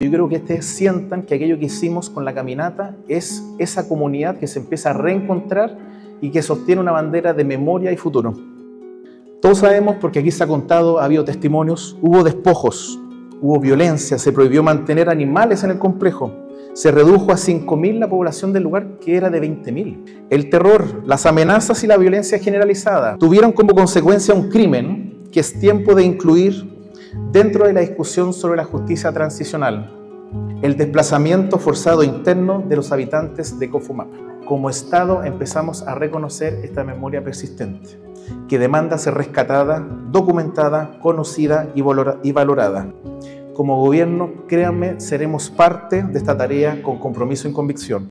Yo creo que ustedes sientan que aquello que hicimos con la caminata es esa comunidad que se empieza a reencontrar y que sostiene una bandera de memoria y futuro. Todos sabemos, porque aquí se ha contado, ha habido testimonios, hubo despojos, hubo violencia, se prohibió mantener animales en el complejo, se redujo a 5.000 la población del lugar que era de 20.000. El terror, las amenazas y la violencia generalizada tuvieron como consecuencia un crimen que es tiempo de incluir dentro de la discusión sobre la justicia transicional, el desplazamiento forzado interno de los habitantes de Cofumapa. Como Estado empezamos a reconocer esta memoria persistente, que demanda ser rescatada, documentada, conocida y valorada. Como gobierno, créanme, seremos parte de esta tarea con compromiso y convicción.